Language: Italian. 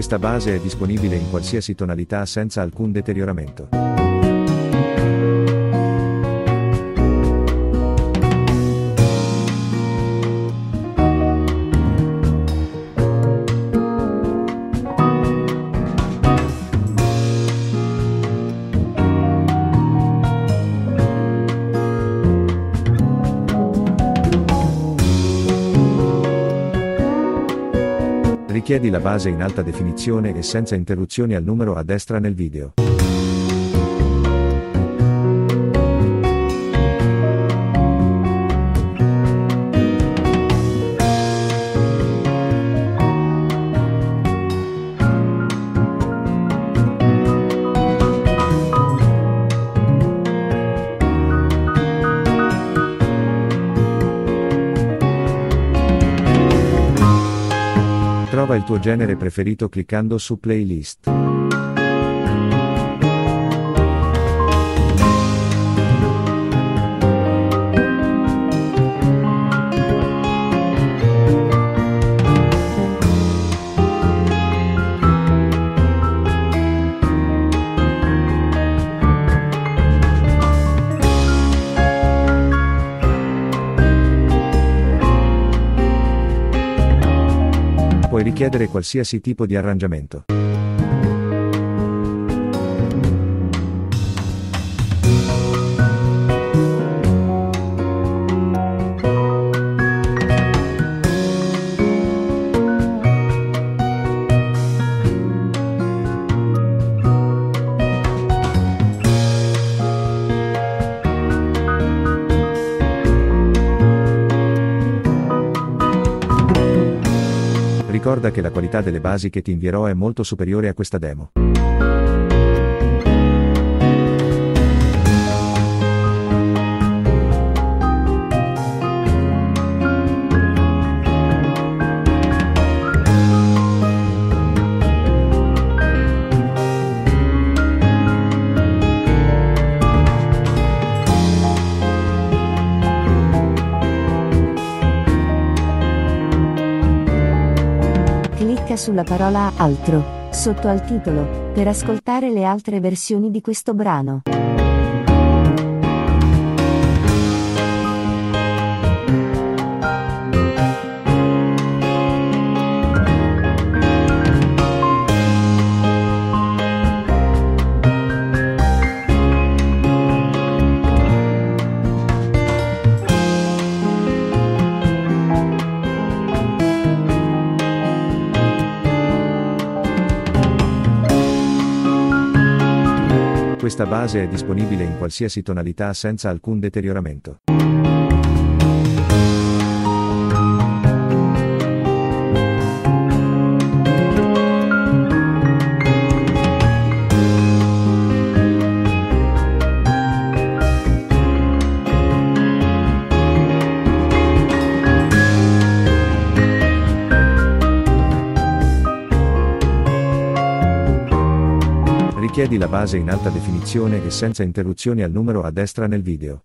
Questa base è disponibile in qualsiasi tonalità senza alcun deterioramento. Richiedi la base in alta definizione e senza interruzioni al numero a destra nel video. Trova il tuo genere preferito cliccando su Playlist. Puoi richiedere qualsiasi tipo di arrangiamento. Ricorda che la qualità delle basi che ti invierò è molto superiore a questa demo. Sulla parola Altro, sotto al titolo, per ascoltare le altre versioni di questo brano. Questa base è disponibile in qualsiasi tonalità senza alcun deterioramento. Richiedi la base in alta definizione e senza interruzioni al numero a destra nel video.